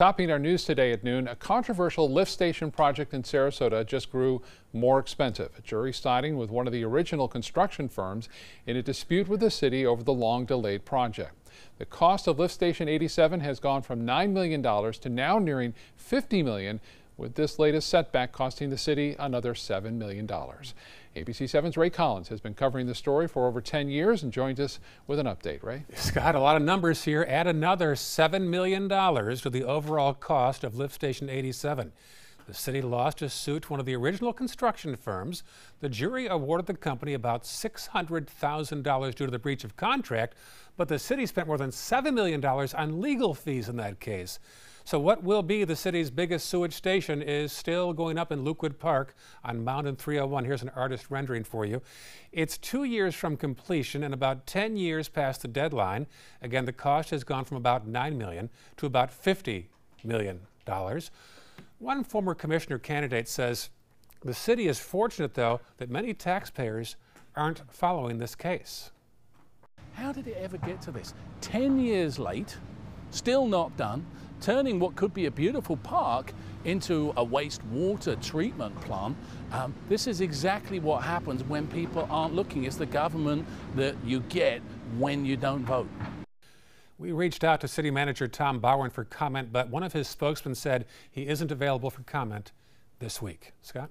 Topping our news today at noon, a controversial lift station project in Sarasota just grew more expensive. A jury siding with one of the original construction firms in a dispute with the city over the long delayed project. The cost of lift station 87 has gone from $9 million to now nearing $50 million with this latest setback costing the city another $7 million. ABC 7's Ray Collins has been covering the story for over 10 years and joins us with an update. Ray? Scott, a lot of numbers here. Add another $7 million to the overall cost of Lift Station 87. The city lost a suit to one of the original construction firms. The jury awarded the company about $600,000 due to the breach of contract, but the city spent more than $7 million on legal fees in that case. So, what will be the city's biggest sewage station is still going up in Luke Wood Park on Mountain 301. Here's an artist rendering for you. It's two years from completion and about 10 years past the deadline. Again, the cost has gone from about 9 million to about $50 million. One former commissioner candidate says the city is fortunate, though, that many taxpayers aren't following this case. How did it ever get to this? 10 years late, still not done, turning what could be a beautiful park into a wastewater treatment plant. Um, this is exactly what happens when people aren't looking. It's the government that you get when you don't vote. We reached out to City Manager Tom Barwin for comment, but one of his spokesmen said he isn't available for comment this week. Scott?